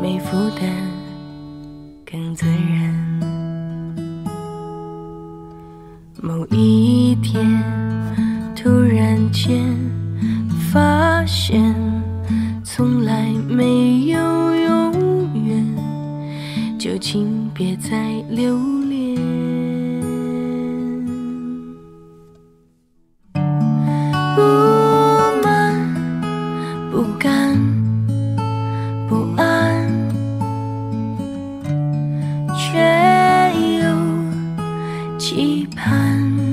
没负担，更自然。某一天，突然间发现，从来没有永远，就请别再留恋。期盼。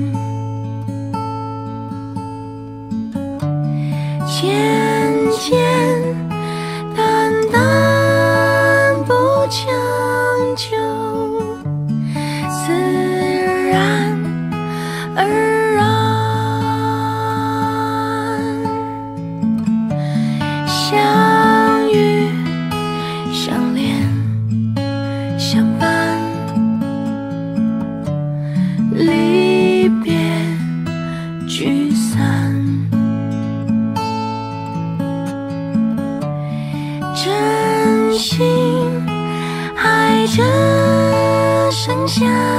心爱着盛夏。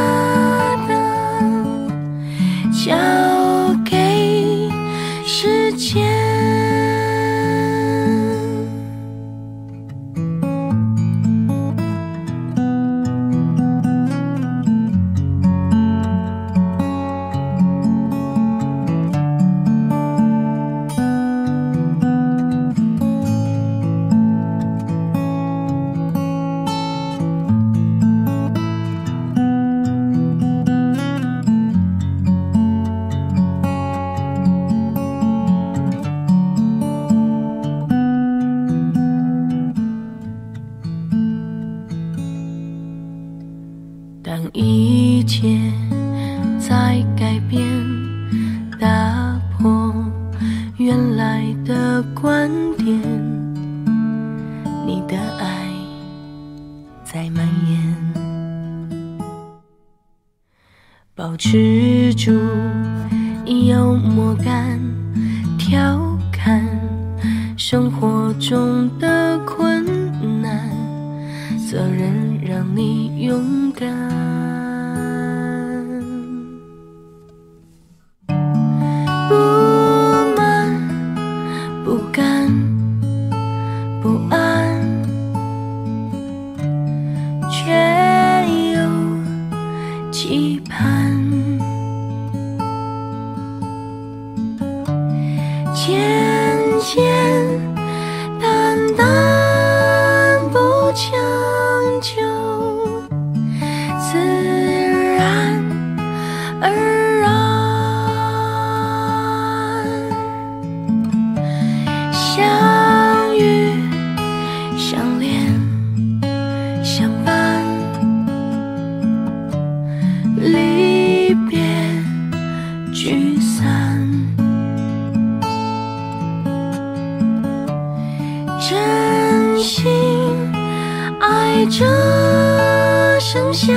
当一切在改变，打破原来的观点，你的爱在蔓延，保持住幽默感，调侃生活中的困难。责任让你勇敢。不满，不甘，不安，却又期盼。而然。相遇、相恋、相伴，离别、聚散。真心爱着剩下